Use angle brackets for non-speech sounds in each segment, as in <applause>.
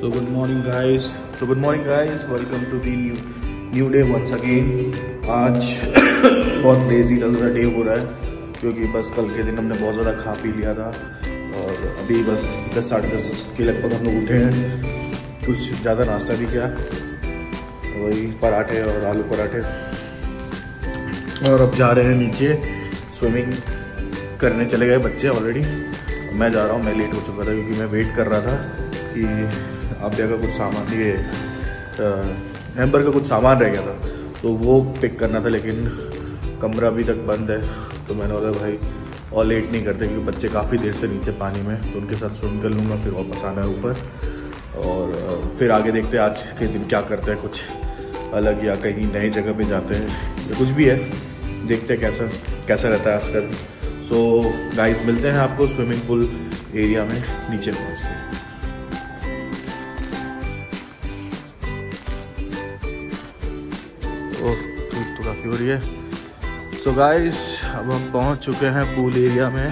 So, good morning, guys. So, good morning, guys. Welcome to the new new day once again. आज <coughs> बहुत lazy सा day हो रहा है, क्योंकि बस कल के दिन हमने बहुत ज़्यादा खा पी लिया था और अभी बस दस साढ़े दस के लगभग हम लोग उठे हैं कुछ ज़्यादा नाश्ता भी किया वही पराठे और आलू पराठे और अब जा रहे हैं नीचे स्विमिंग करने चले गए बच्चे ऑलरेडी मैं जा रहा हूँ, मैं लेट हो चुका था क्योंकि मैं वेट कर रहा था कि आप का कुछ सामान, ये एम्बर का कुछ सामान रह गया था तो वो पिक करना था, लेकिन कमरा अभी तक बंद है। तो मैंने बोला, भाई, और लेट नहीं करते, क्योंकि बच्चे काफ़ी देर से नीचे पानी में तो उनके साथ स्विम कर लूँगा, फिर वापस आना है ऊपर। और फिर आगे देखते हैं आज के दिन क्या करते हैं, कुछ अलग या कहीं नई जगह पे जाते हैं, या कुछ भी है। देखते हैं कैसा कैसा रहता है आजकल। सो गाइस मिलते हैं आपको स्विमिंग पूल एरिया में, नीचे पहुँचते ओह धूप तो काफ़ी हो रही है सो so गाइस अब हम पहुँच चुके हैं पूल एरिया में।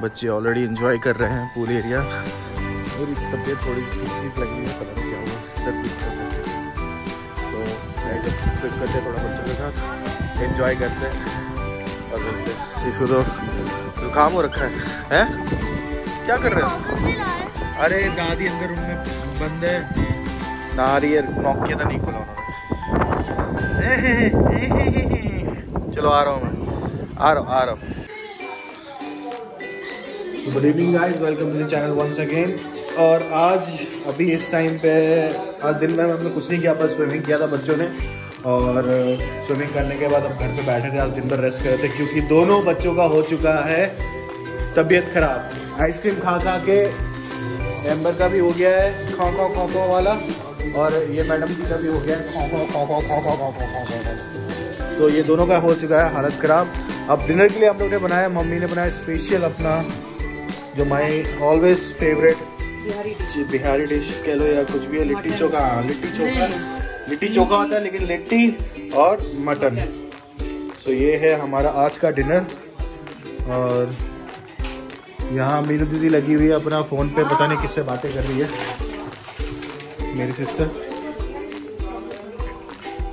बच्चे ऑलरेडी इंजॉय कर रहे हैं पूल एरिया मेरी तबीयत थोड़ी ठीक लगी है पता नहीं क्या हुआ। सर तो मैं जब करते थोड़ा बच्चों के साथ। इंजॉय करते हैं। और इसको तो जुकाम हो रखा है हैं? क्या कर रहे हो? अरे दादी अंदर रूम में बंद है। नारियर नॉक किया था नहीं चलो आ रहा हूँ मैं। आ रहा हूँ, आ रहा हूँ। Good evening guys welcome to channel once again और आज, अभी इस टाइम पे, आज दिन भर हमने कुछ नहीं किया, बस स्विमिंग किया था बच्चों ने। और स्विमिंग करने के बाद हम घर पे बैठे थे, आज दिन भर रेस्ट कर रहे थे, क्योंकि दोनों बच्चों का हो चुका है तबीयत खराब। आइसक्रीम खा खा के एम्बर का भी हो गया है खा खा खा खा वाला। और ये मैडम जी का भी हो गया है तो ये दोनों का हो चुका है हालत खराब। अब डिनर के लिए हम लोग ने बनाया मम्मी ने बनाया स्पेशल अपना जो my always favourite Bihari dish कह लो या कुछ भी है लिट्टी चोखा हाँ, लिट्टी चोखा। लिट्टी चोखा होता है लेकिन लिट्टी और मटन। तो ये है हमारा आज का डिनर। और यहाँ मीनू दीदी लगी हुई है अपना फ़ोन पे पता नहीं हाँ। किससे बातें कर रही है। मेरी सिस्टर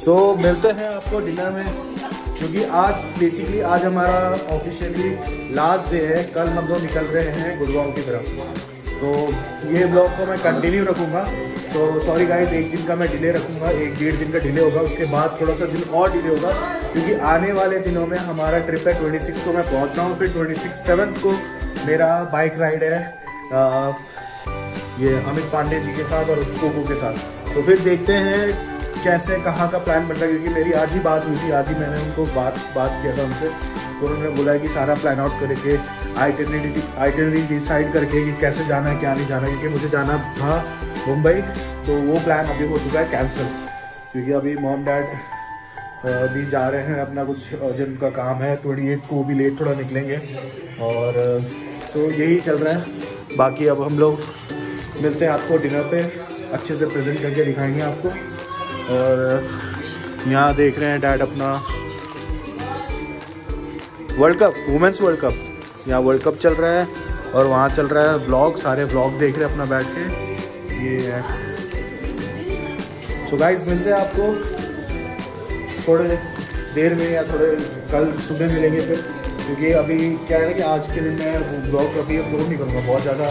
सो so, मिलते हैं आपको डिनर में क्योंकि आज बेसिकली आज हमारा ऑफिशियली लास्ट डे है. कल हम लोग निकल रहे हैं गुड़गांव की तरफ़. तो ये ब्लॉग को मैं कंटिन्यू रखूँगा. तो सॉरी गाइस एक दिन का मैं डिले रखूँगा. एक डेढ़ दिन का डिले होगा. उसके बाद थोड़ा सा दिन और डिले होगा क्योंकि आने वाले दिनों में हमारा ट्रिप है ट्वेंटी सिक्स को मैं पहुँच रहा हूँ. फिर ट्वेंटी सिक्स को मेरा बाइक राइड है. ये अमित पांडे जी के साथ और कोको के साथ। तो फिर देखते हैं कैसे, कहाँ का प्लान बन रहा है, क्योंकि मेरी आज ही बात हुई थी, आज ही मैंने उनको बात बात किया था उनसे। तो उन्होंने बोला कि सारा प्लान आउट करके आइटनरी आइटनरी डिसाइड करके कि कैसे जाना है, क्या नहीं जाना है, क्योंकि मुझे जाना था मुंबई। तो वो प्लान अभी हो चुका है कैंसिल क्योंकि अभी मॉम डैड भी जा रहे हैं, अपना कुछ अर्जेंट का काम है थोड़ी एट को भी लेट थोड़ा निकलेंगे। और तो यही चल रहा है। बाकी अब हम लोग मिलते हैं आपको डिनर पे। अच्छे से प्रेजेंट करके दिखाएँगे आपको। और यहाँ देख रहे हैं डैड अपना world cup women's world cup. यहाँ वर्ल्ड कप चल रहा है और वहाँ चल रहा है ब्लॉग, सारे ब्लॉग देख रहे हैं अपना बैठ के। ये है। सो गाइस मिलते हैं आपको। थोड़े देर में या थोड़े कल सुबह मिलेंगे फिर। क्योंकि अभी क्या है कि आज के दिन मैं ब्लॉग कभी अपलोड नहीं करूँगा, बहुत ज़्यादा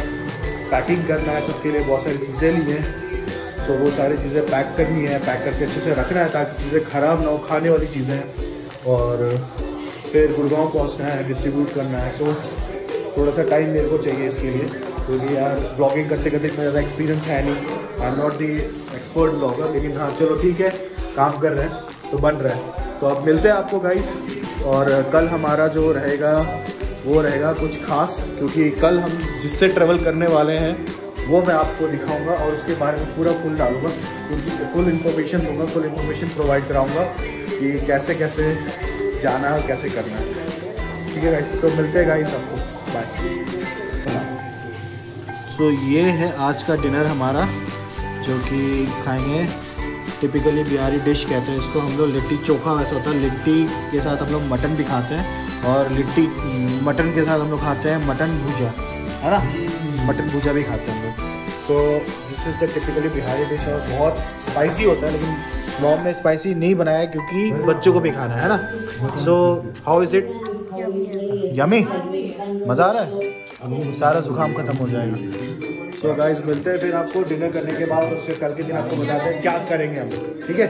पैकिंग करना है सबके लिए, बहुत सारी चीज़ें ली हैं। तो वो सारी चीज़ें पैक करनी है पैक करके अच्छे से रखना है ताकि चीज़ें ख़राब ना हो, खाने वाली चीज़ें। और फिर गुड़गांव पहुँचना है डिस्ट्रीब्यूट करना है। सो थोड़ा सा टाइम मेरे को चाहिए इसके लिए, क्योंकि तो यार ब्लॉगिंग करते करते इतना ज़्यादा एक्सपीरियंस है नहीं। I am not the expert blogger लेकिन हाँ चलो ठीक है, काम कर रहे हैं तो बन रहा है। तो अब मिलते हैं आपको गाइस और कल हमारा जो रहेगा वो रहेगा कुछ खास, क्योंकि कल हम जिससे ट्रेवल करने वाले हैं, वो मैं आपको दिखाऊँगा और उसके बारे में पूरा फुल डालूँगा, क्योंकि फुल इन्फॉर्मेशन दूँगा फुल इन्फॉर्मेशन प्रोवाइड कराऊँगा कि कैसे कैसे जाना है कैसे करना है। ठीक है गाइस तो मिलते हैं गाइस आपको। बाय सो ये है आज का डिनर हमारा, जो कि खाएँगे। टिपिकली बिहारी डिश कहते हैं इसको, हम लोग लिट्टी चोखा वैसा होता है, लिट्टी के साथ हम लोग मटन भी खाते हैं। और लिट्टी मटन के साथ हम लोग खाते हैं मटन भूजा है ना? मटन भूजा भी खाते हैं हम लोग। तो this is the typically Bihari dish और बहुत स्पाइसी होता है लेकिन मॉम ने स्पाइसी नहीं बनाया क्योंकि बच्चों को भी खाना है ना? So how is it yummy मज़ा आ रहा है? सारा जुकाम ख़त्म हो जाएगा। सो so गाइस मिलते हैं फिर आपको डिनर करने के बाद और फिर कल के दिन आपको बताते हैं क्या करेंगे हम ठीक है?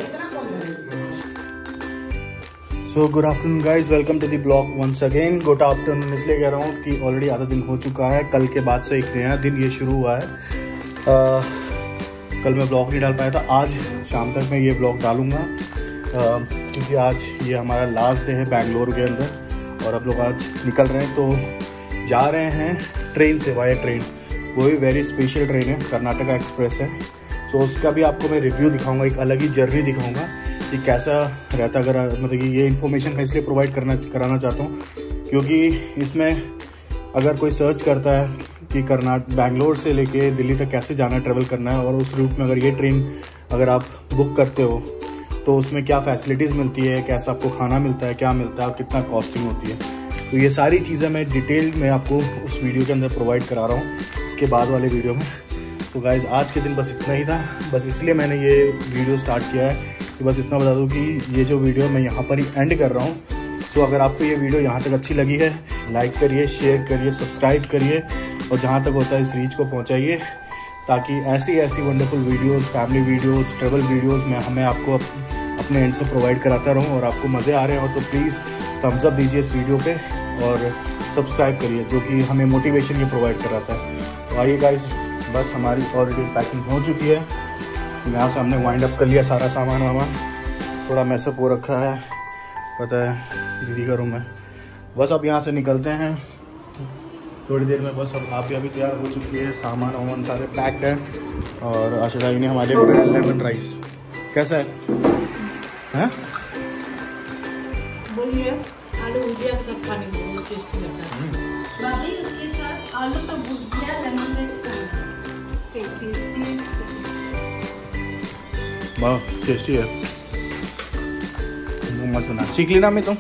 So good afternoon guys welcome to the blog once again good afternoon इसलिए कह रहा हूँ कि ऑलरेडी आधा दिन हो चुका है। कल के बाद से एक नया दिन ये शुरू हुआ है। आ, कल मैं ब्लॉग नहीं डाल पाया था। आज शाम तक मैं ये ब्लॉग डालूँगा। क्योंकि आज ये हमारा लास्ट डे है बैंगलोर के अंदर। और अब लोग आज निकल रहे हैं तो जा रहे हैं ट्रेन से वाया ट्रेन वो भी वेरी स्पेशल ट्रेन है। कर्नाटका एक्सप्रेस है। तो उसका भी आपको मैं रिव्यू दिखाऊँगा। एक अलग ही जर्नी दिखाऊँगा। कि कैसा रहता अगर मतलब कि ये इन्फॉर्मेशन मैं इसलिए प्रोवाइड करना, कराना चाहता हूँ, क्योंकि इसमें अगर कोई सर्च करता है कि कर्नाटक बैंगलोर से लेके दिल्ली तक कैसे जाना है ट्रेवल करना है, और उस रूट में अगर ये ट्रेन अगर आप बुक करते हो तो उसमें क्या फैसिलिटीज़ मिलती है, कैसा आपको खाना मिलता है, क्या मिलता है कितना कॉस्टिंग होती है। तो ये सारी चीज़ें मैं डिटेल में आपको उस वीडियो के अंदर प्रोवाइड करा रहा हूँ, इसके बाद वाले वीडियो में। तो गाइज़ आज के दिन बस इतना ही था। बस इसलिए मैंने ये वीडियो स्टार्ट किया है कि बस इतना बता दूँ कि ये जो वीडियो मैं यहाँ पर ही एंड कर रहा हूँ। तो अगर आपको ये वीडियो यहाँ तक अच्छी लगी है लाइक करिए शेयर करिए सब्सक्राइब करिए और जहाँ तक होता है इस रीच को पहुँचाइए ताकि ऐसी ऐसी wonderful videos family videos travel videos मैं हमें आपको अप, अपने एंड से प्रोवाइड कराता रहूँ और आपको मज़े आ रहे हो तो प्लीज़ थम्स अप दीजिए इस वीडियो पे और सब्सक्राइब करिए जो कि हमें मोटिवेशन ये प्रोवाइड कराता है। तो आइए गाइज़ बस हमारी ऑलरेडी पैकिंग हो चुकी है। यहाँ से हमने वाइंड अप कर लिया सारा सामान वामान। थोड़ा मैसअप हो रखा है। पता है दीदी का रूम है बस अब यहाँ से निकलते हैं। थोड़ी देर में बस अब आप अभी तैयार हो चुकी है। सामान वामान सारे पैक्ड है। और आशा ने हमारे लिए लेमन राइस कैसा है? हैं? बोलिए आलू भुजिया के खाने में बहुत टेस्टी लगता है भाभी उसके साथ आलू का भुजिया लेमन राइस टेस्टी बहुत टेस्टी है। मस्त बना सीख लेना मैं तुम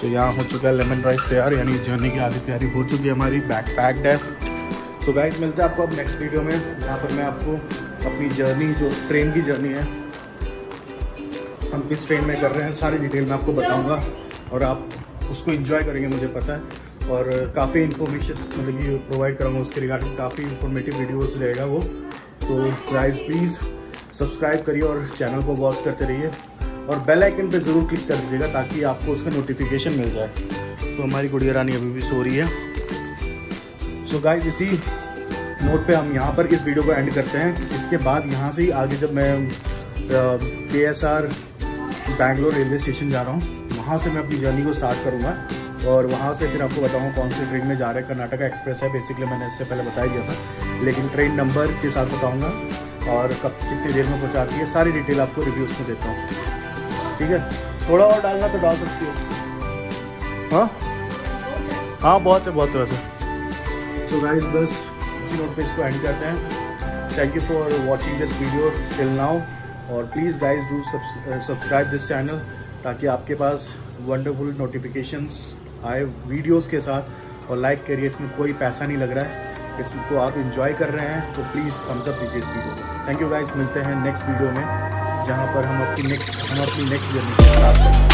तो यहाँ हो चुका है लेमन राइस तैयार यानी जर्नी की आधी तैयारी हो चुकी है हमारी बैक पैक्ड है। तो गाइस मिलते हैं आपको अब नेक्स्ट वीडियो में यहाँ पर मैं आपको अपनी जर्नी जो ट्रेन की जर्नी है हम किस ट्रेन में कर रहे हैं सारी डिटेल मैं आपको बताऊँगा। और आप उसको एंजॉय करेंगे मुझे पता है। और काफ़ी इन्फॉर्मेशन मतलब कि प्रोवाइड करूँगा उसके रिगार्डिंग काफ़ी इन्फॉर्मेटिव वीडियोस रहेगा वो। तो गाइस प्लीज़ सब्सक्राइब करिए और चैनल को वॉच करते रहिए। और बेल आइकन पे ज़रूर क्लिक कर दीजिएगा ताकि आपको उसका नोटिफिकेशन मिल जाए। तो हमारी गुड़िया रानी अभी भी सो रही है। सो so गाइस इसी नोट पे हम यहाँ पर इस वीडियो को एंड करते हैं। इसके बाद यहाँ से ही आगे जब मैं K S R Bangalore railway station जा रहा हूँ, वहाँ से मैं अपनी जर्नी को स्टार्ट करूँगा। और वहाँ से फिर आपको बताऊँ कौन सी ट्रेन में जा रहे हैं। कर्नाटका एक्सप्रेस है बेसिकली मैंने इससे पहले बता दिया था। लेकिन ट्रेन नंबर के साथ बताऊँगा और कब कितनी देर में पहुँचाती है, सारी डिटेल आपको रिव्यूज़ में देता हूँ। ठीक है? थोड़ा और डालना तो डाल सकती हो। हाँ? हाँ बहुत है बहुत है वैसे। सो गाइस बस इसी नोट पे इसको एंड करते हैं। Thank you for watching this video till now और please guys do subscribe this channel ताकि आपके पास वंडरफुल नोटिफिकेशंस आए वीडियोस के साथ और लाइक करिए, इसमें कोई पैसा नहीं लग रहा है। इसको आप इंजॉय कर रहे हैं तो प्लीज़ थम्स अप दीजिए इस वीडियो को। थैंक यू गाइस मिलते हैं नेक्स्ट वीडियो में, जहाँ पर हम अपनी नेक्स्ट हम अपनी नेक्स्ट जर्नी